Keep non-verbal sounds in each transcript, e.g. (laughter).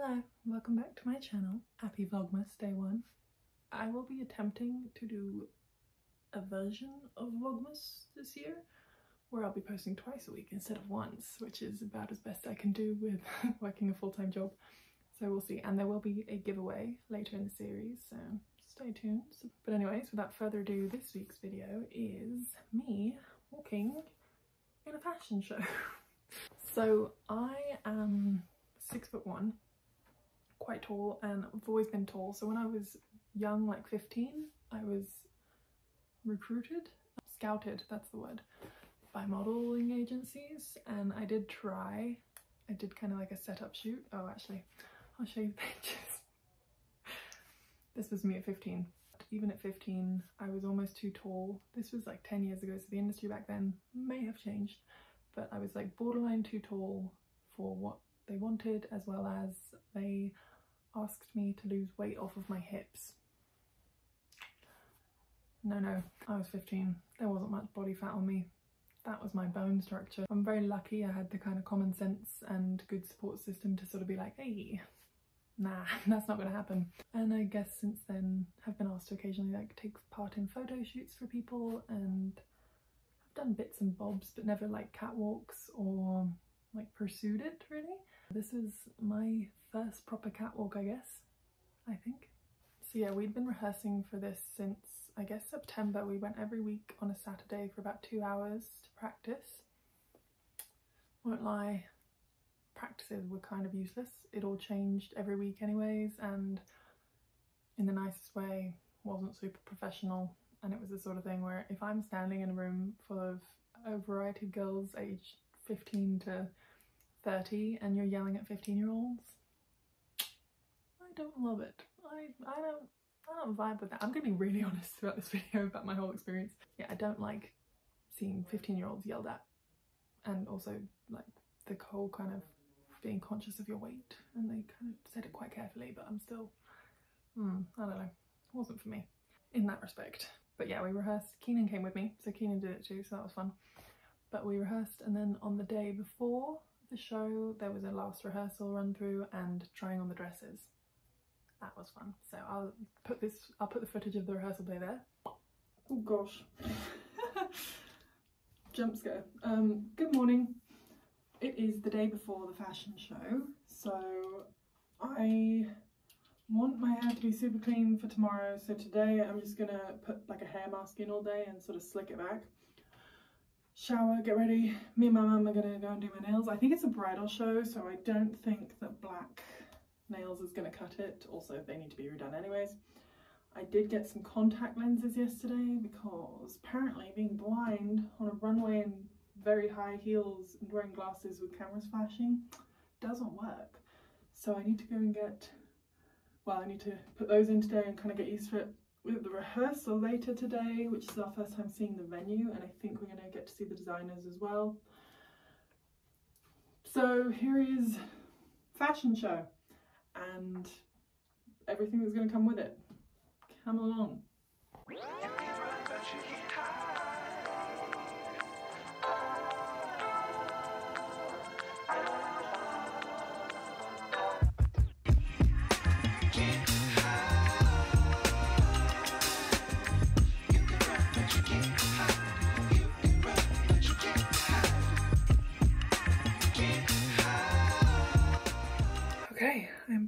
Hello, welcome back to my channel, Happy Vlogmas Day 1. I will be attempting to do a version of Vlogmas this year where I'll be posting twice a week instead of once, which is about as best I can do with (laughs) working a full-time job. So we'll see. And there will be a giveaway later in the series, so stay tuned. But anyways, without further ado, this week's video is me walking in a fashion show. (laughs) so I am six foot one quite tall and I've always been tall. So when I was young, like 15, I was recruited, scouted, that's the word, by modeling agencies. And I did try, I did kind of like a setup shoot. Oh, actually, I'll show you the (laughs) pictures. this was me at 15. Even at 15, I was almost too tall. This was like 10 years ago, so the industry back then may have changed, but I was like borderline too tall for what they wanted as well as they asked me to lose weight off of my hips. No, no, I was 15. There wasn't much body fat on me. That was my bone structure. I'm very lucky I had the kind of common sense and good support system to sort of be like, hey, nah, (laughs) that's not gonna happen. And I guess since then have been asked to occasionally like take part in photo shoots for people and I've done bits and bobs but never like catwalks or like pursued it really. This is my first proper catwalk, I guess, I think. So yeah, we'd been rehearsing for this since, I guess, September. We went every week on a Saturday for about two hours to practice. Won't lie, practices were kind of useless. It all changed every week anyways, and in the nicest way, wasn't super professional. And it was the sort of thing where if I'm standing in a room full of a variety of girls aged 15 to 30 and you're yelling at 15 year olds, I don't love it. I, I don't I don't vibe with that. I'm gonna be really (laughs) honest throughout this video about my whole experience. Yeah, I don't like seeing 15 year olds yelled at and also like the whole kind of being conscious of your weight and they kind of said it quite carefully but I'm still, hmm, I don't know, it wasn't for me in that respect. But yeah, we rehearsed, Keenan came with me, so Keenan did it too, so that was fun. But we rehearsed and then on the day before the show there was a last rehearsal run through and trying on the dresses that was fun. So I'll put this, I'll put the footage of the rehearsal day there. Oh gosh. (laughs) Jump scare. Um, good morning. It is the day before the fashion show, so I want my hair to be super clean for tomorrow. So today I'm just gonna put like a hair mask in all day and sort of slick it back. Shower, get ready. Me and my mum are gonna go and do my nails. I think it's a bridal show, so I don't think that black nails is to cut it. Also, they need to be redone anyways. I did get some contact lenses yesterday because apparently being blind on a runway in very high heels and wearing glasses with cameras flashing doesn't work. So I need to go and get, well, I need to put those in today and kind of get used to it with the rehearsal later today, which is our first time seeing the venue and I think we're going to get to see the designers as well. So here is fashion show and everything that's going to come with it. Come along.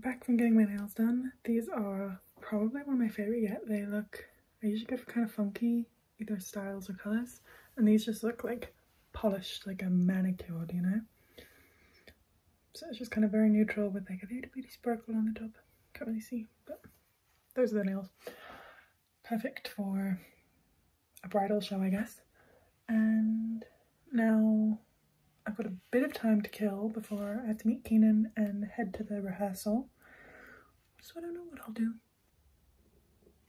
Back from getting my nails done. These are probably one of my favorite yet. They look, I usually go for kind of funky, either styles or colours. And these just look like polished, like a manicured, you know? So it's just kind of very neutral with like a little bitty sparkle on the top. Can't really see, but those are the nails. Perfect for a bridal show, I guess. And now I've got a bit of time to kill before I have to meet Keenan and head to the rehearsal. So I don't know what I'll do.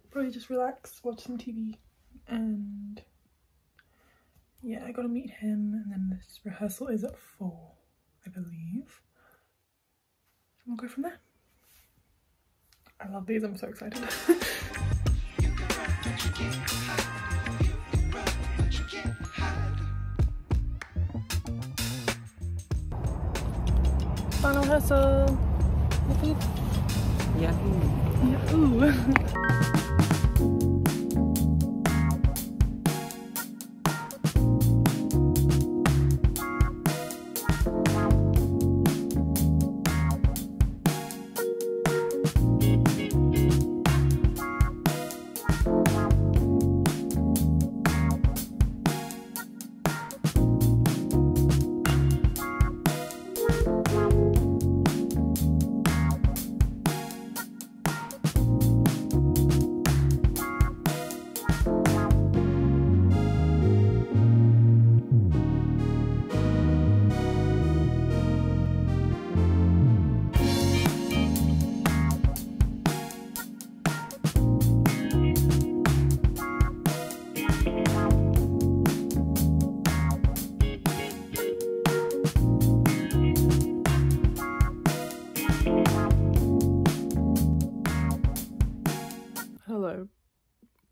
Probably just relax, watch some TV, and yeah, I gotta meet him, and then this rehearsal is at four, I believe. And we'll go from there. I love these, I'm so excited. (laughs) Final hustle. Yahoo! Yahoo! (laughs)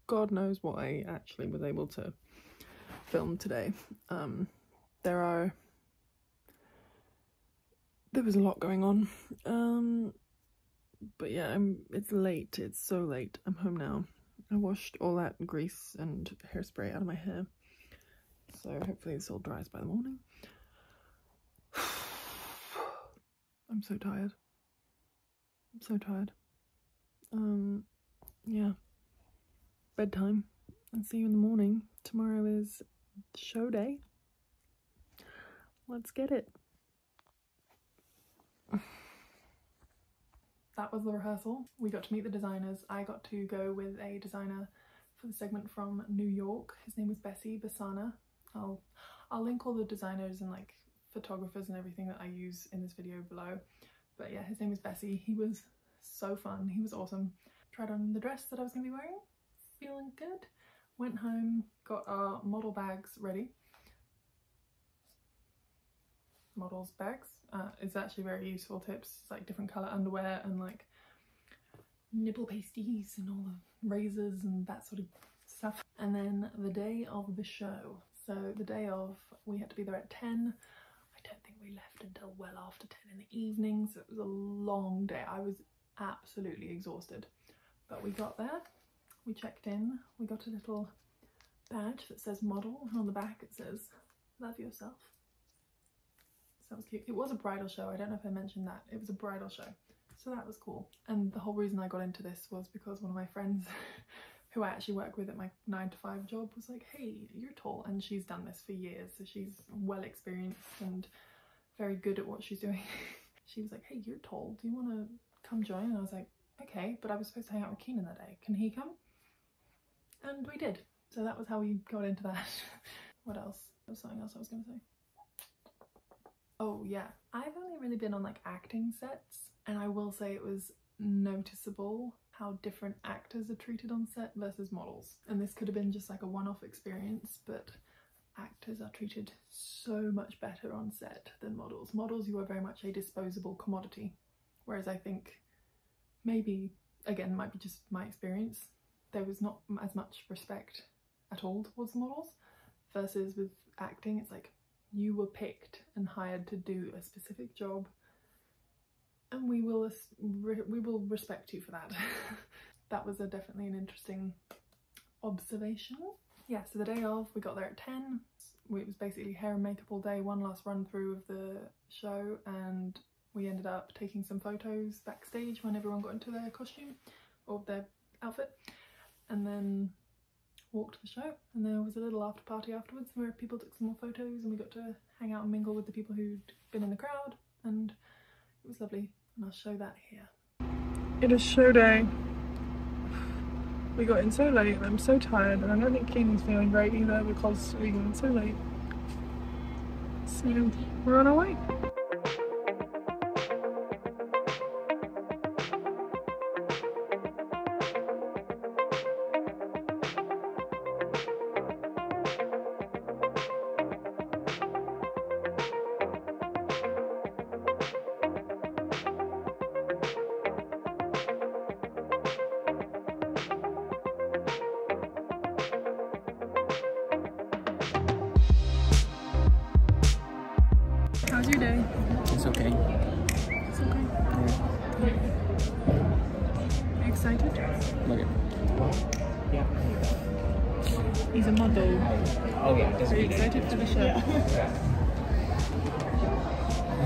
God knows what I actually was able to film today. Um, there are. There was a lot going on. Um, but yeah, I'm. It's late. It's so late. I'm home now. I washed all that grease and hairspray out of my hair. So hopefully this all dries by the morning. (sighs) I'm so tired. I'm so tired. Um, yeah. Bedtime. I'll see you in the morning. Tomorrow is show day. Let's get it. (sighs) That was the rehearsal. We got to meet the designers. I got to go with a designer for the segment from New York. His name was Bessie Besana. I'll I'll link all the designers and like photographers and everything that I use in this video below. But yeah, his name is Bessie. He was so fun. He was awesome. Tried on the dress that I was going to be wearing. Feeling good. Went home, got our model bags ready. Models bags. Uh, it's actually very useful tips. It's like different colour underwear and like nipple pasties and all the razors and that sort of stuff. And then the day of the show. So the day of, we had to be there at 10. I don't think we left until well after 10 in the evening. So it was a long day. I was absolutely exhausted. But we got there, we checked in, we got a little badge that says model and on the back it says love yourself. So that was cute. It was a bridal show, I don't know if I mentioned that. It was a bridal show. So that was cool. And the whole reason I got into this was because one of my friends (laughs) who I actually work with at my nine to five job was like, hey, you're tall. And she's done this for years. So she's well experienced and very good at what she's doing. (laughs) she was like, hey, you're tall. Do you want to come join? And I was like, okay, but I was supposed to hang out with Keenan that day. Can he come? And we did. So that was how we got into that. (laughs) what else? There was something else I was going to say. Oh yeah, I've only really been on like acting sets and I will say it was noticeable how different actors are treated on set versus models. And this could have been just like a one-off experience, but actors are treated so much better on set than models. Models, you are very much a disposable commodity. Whereas I think maybe, again, might be just my experience, there was not as much respect at all towards the models versus with acting, it's like you were picked and hired to do a specific job and we will we will respect you for that. (laughs) that was a, definitely an interesting observation. Yeah, so the day of, we got there at 10. It was basically hair and makeup all day, one last run through of the show and we ended up taking some photos backstage when everyone got into their costume or their outfit and then walked to the show and there was a little after party afterwards where people took some more photos and we got to hang out and mingle with the people who'd been in the crowd and it was lovely and I'll show that here. It is show day. We got in so late and I'm so tired and I don't think Keenan's feeling great either because we got in so late. So we're on our way. Your day? It's okay. It's okay. Yeah. Excited? Okay. He's a model. Oh yeah, doesn't Are you excited for the show? Yeah.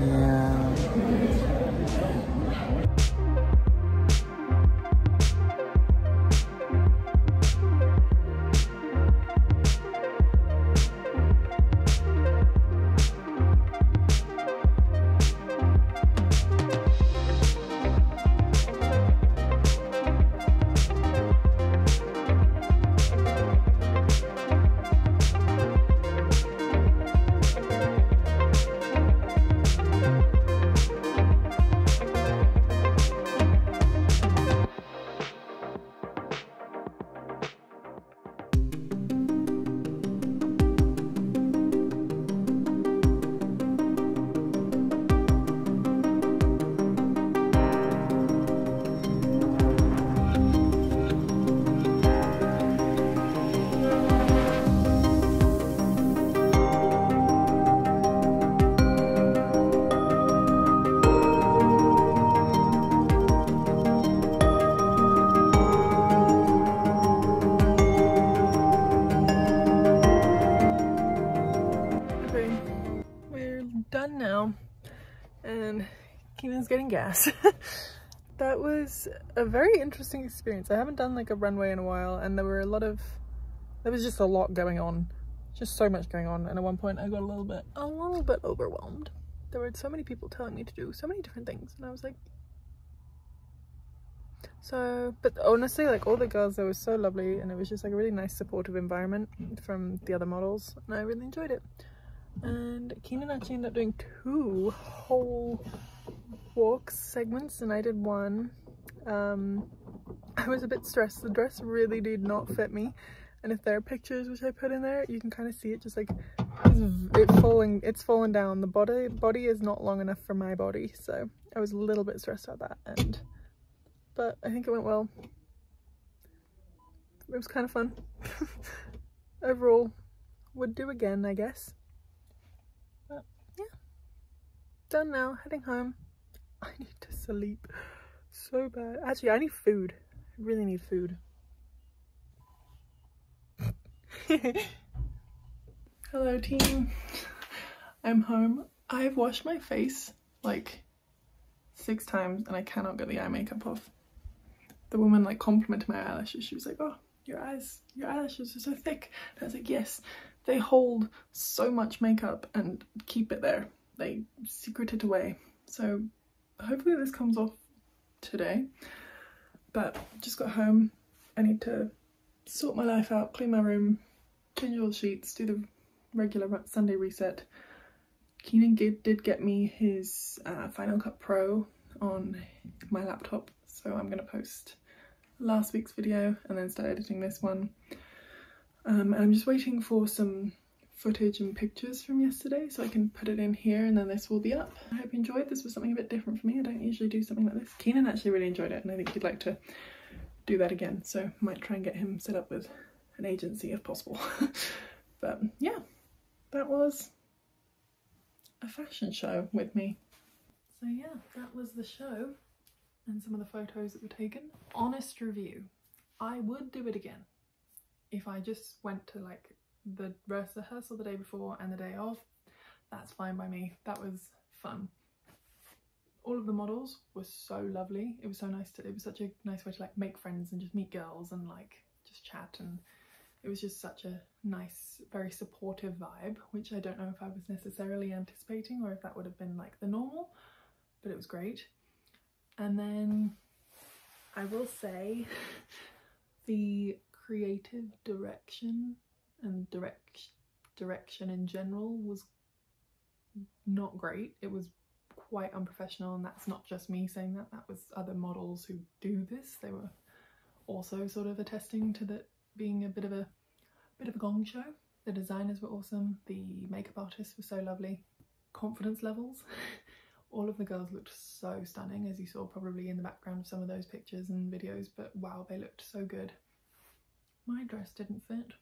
Okay, Gas. (laughs) that was a very interesting experience. I haven't done like a runway in a while, and there were a lot of, there was just a lot going on, just so much going on. And at one point, I got a little bit, a little bit overwhelmed. There were so many people telling me to do so many different things, and I was like, so, but honestly, like all the girls, they were so lovely, and it was just like a really nice, supportive environment from the other models, and I really enjoyed it and Keenan actually ended up doing two whole walks segments and I did one. Um, (laughs) I was a bit stressed. The dress really did not fit me. And if there are pictures which I put in there you can kind of see it just like it falling it's falling down. The body body is not long enough for my body so I was a little bit stressed about that and but I think it went well. It was kind of fun. (laughs) Overall would do again I guess done now, heading home. (laughs) I need to sleep so bad. Actually, I need food. I really need food. (laughs) Hello team. I'm home. I've washed my face like six times and I cannot get the eye makeup off. The woman like complimented my eyelashes. She was like, oh, your eyes, your eyelashes are so thick. And I was like, yes, they hold so much makeup and keep it there they secreted away. So hopefully this comes off today. But just got home. I need to sort my life out, clean my room, change all the sheets, do the regular Sunday reset. Keenan did, get me his uh, Final Cut Pro on my laptop, so I'm going to post last week's video and then start editing this one. Um, and I'm just waiting for some footage and pictures from yesterday so I can put it in here and then this will be up. I hope you enjoyed. This was something a bit different for me. I don't usually do something like this. Keenan actually really enjoyed it and I think he'd like to do that again so might try and get him set up with an agency if possible. (laughs) but yeah, that was a fashion show with me. So yeah, that was the show and some of the photos that were taken. Honest review, I would do it again if I just went to like the rest rehearsal the day before and the day of. That's fine by me. That was fun. All of the models were so lovely. It was so nice to, it was such a nice way to like make friends and just meet girls and like just chat and it was just such a nice, very supportive vibe, which I don't know if I was necessarily anticipating or if that would have been like the normal, but it was great. And then I will say (laughs) the creative direction and direct direction in general was not great. It was quite unprofessional and that's not just me saying that, that was other models who do this. They were also sort of attesting to that being a bit of a bit of a gong show. The designers were awesome, the makeup artists were so lovely. Confidence levels. (laughs) All of the girls looked so stunning as you saw probably in the background of some of those pictures and videos but wow they looked so good. My dress didn't fit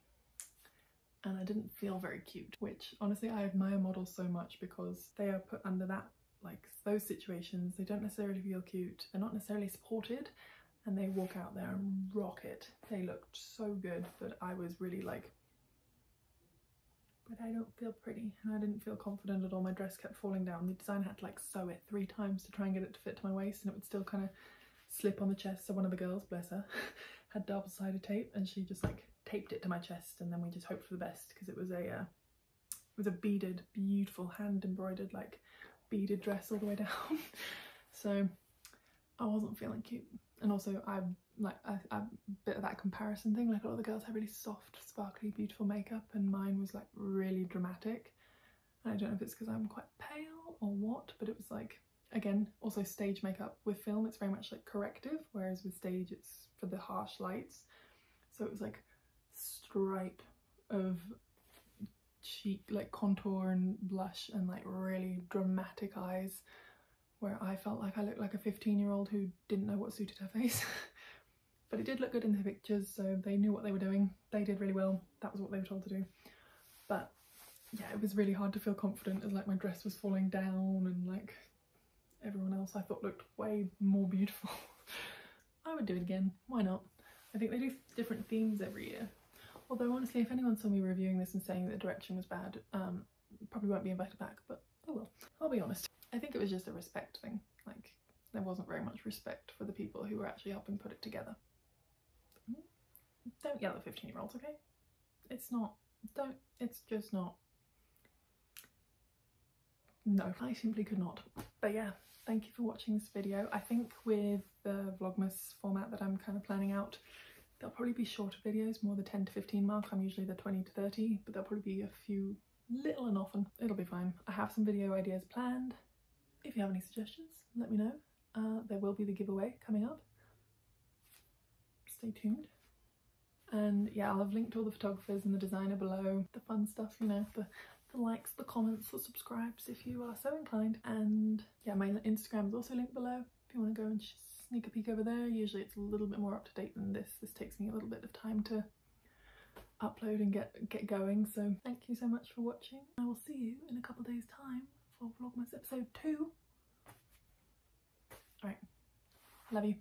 and I didn't feel very cute which honestly I admire models so much because they are put under that like those situations, they don't necessarily feel cute, they're not necessarily supported, and they walk out there and rock it. They looked so good, that I was really like, but I don't feel pretty, and I didn't feel confident at all. My dress kept falling down. The designer had to like sew it three times to try and get it to fit to my waist, and it would still kind of slip on the chest. So one of the girls, bless her, (laughs) had double-sided tape, and she just like taped it to my chest, and then we just hoped for the best because it was a uh, it was a beaded, beautiful hand embroidered like beaded dress all the way (laughs) down. so I wasn't feeling cute. And also I like a, a bit of that comparison thing, like a lot of the girls had really soft, sparkly, beautiful makeup and mine was like really dramatic. And I don't know if it's because I'm quite pale or what, but it was like, again, also stage makeup. With film, it's very much like corrective, whereas with stage, it's for the harsh lights. So it was like stripe of cheek like contour and blush and like really dramatic eyes where I felt like I looked like a 15 year old who didn't know what suited her face. (laughs) But it did look good in the pictures so they knew what they were doing. They did really well. That was what they were told to do. But yeah it was really hard to feel confident as like my dress was falling down and like everyone else I thought looked way more beautiful. (laughs) I would do it again. Why not? I think they do different themes every year Although honestly, if anyone saw me reviewing this and saying that the direction was bad, um, probably won't be invited back, but oh well. I'll be honest. I think it was just a respect thing. Like, there wasn't very much respect for the people who were actually helping put it together. Don't yell at 15 year olds, okay? It's not, don't, it's just not. No, I simply could not. But yeah, thank you for watching this video. I think with the Vlogmas format that I'm kind of planning out, There'll probably be shorter videos, more the 10 to 15 mark. I'm usually the 20 to 30, but there'll probably be a few little and often. It'll be fine. I have some video ideas planned. If you have any suggestions, let me know. Uh, there will be the giveaway coming up. Stay tuned. And yeah, I'll have linked all the photographers and the designer below. The fun stuff, you know, the, the likes, the comments, the subscribes if you are so inclined. And yeah, my Instagram is also linked below if you want to go and sneak a peek over there. Usually it's a little bit more up to date than this. This takes me a little bit of time to upload and get, get going. So thank you so much for watching. I will see you in a couple days time for Vlogmas episode 2. Alright, love you.